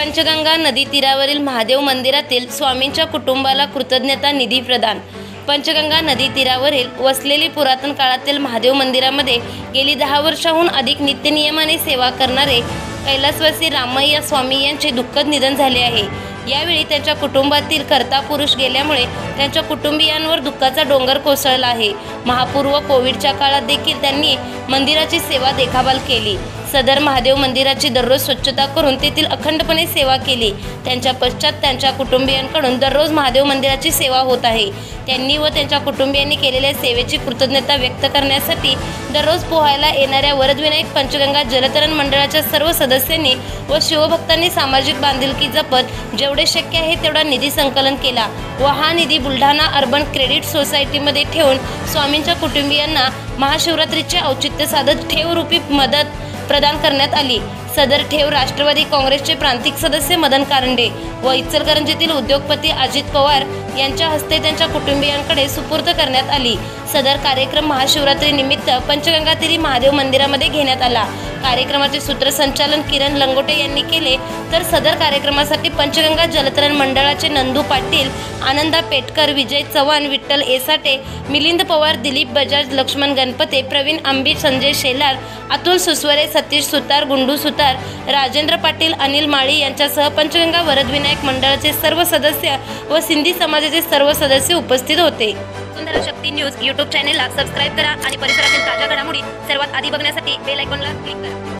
पंचगंगा नदी तीरावरील महादेव मंदिरातील स्वामींच्या कुटुंबाला कृतज्ञता निधी प्रदान. पंचगंगा नदी तीरावरील वसलेली पुरातन काळातील महादेव मंदिरामध्ये गेली दहा वर्षाहून अधिक नित्यनियमाने सेवा करणारे कैलासवासी रामय्या स्वामी यांचे दुःखद निधन झाले आहे. यावेळी त्यांच्या कुटुंबातील कर्ता पुरुष गेल्यामुळे त्यांच्या कुटुंबियांवर दुःखाचा डोंगर कोसळला आहे. महापूर व कोविडच्या काळात देखील त्यांनी मंदिराची सेवा देखाभाल केली. सदर महादेव मंदिराची दररोज स्वच्छता करून तेथील अखंडपणे सेवा केली. त्यांच्या पश्चात त्यांच्या कुटुंबियांकडून दररोज महादेव मंदिराची सेवा होत आहे. त्यांनी व त्यांच्या कुटुंबियांनी केलेल्या सेवेची कृतज्ञता व्यक्त करण्यासाठी दररोज पोहायला येणाऱ्या वरदविनायक पंचगंगा जलतरण मंडळाच्या सर्व सदस्यांनी व शिवभक्तांनी सामाजिक बांधिलकी जपत जेवढे शक्य आहे तेवढा निधी संकलन केला. व हा निधी बुलढाणा अर्बन क्रेडिट सोसायटीमध्ये ठेवून स्वामींच्या कुटुंबियांना महाशिवरात्रीचे औचित्य साधत ठेवरूपी मदत प्रदान करण्यात आली. सदर ठेव राष्ट्रवादी काँग्रेसचे प्रांतिक सदस्य मदन कारंडे व इचलकरंजीतील उद्योगपती अजित पवार यांच्या हस्ते त्यांच्या कुटुंबियांकडे सुपूर्द करण्यात आली. सदर कार्यक्रम महाशिवरात्री निमित्त पंचगंगातिरी महादेव मंदिरामध्ये घेण्यात आला. कार्यक्रमाचे सूत्रसंचालन किरण लंगोटे यांनी केले. तर सदर कार्यक्रमासाठी पंचगंगा जलतरण मंडळाचे नंदू पाटील आनंदा पेटकर विजय चव्हाण विठ्ठल एसाटे मिलिंद पवार दिलीप बजाज लक्ष्मण गणपते प्रवीण आंबी संजय शेलार अतुल सुसवरे सतीश सुतार गुंडू सुतार राजेंद्र पाटील अनिल माळी यांच्यासह पंचगंगा वरदविनायक मंडळाचे सर्व सदस्य व सिंधी समाजाचे सर्व सदस्य उपस्थित होते. सुंदर शक्ती न्यूज यूट्यूब चॅनेलला सबस्क्राईब करा आणि परिसरातील ताज्या घडामोडी सर्वात आधी बघण्यासाठी बेल आयकॉनला क्लिक करा.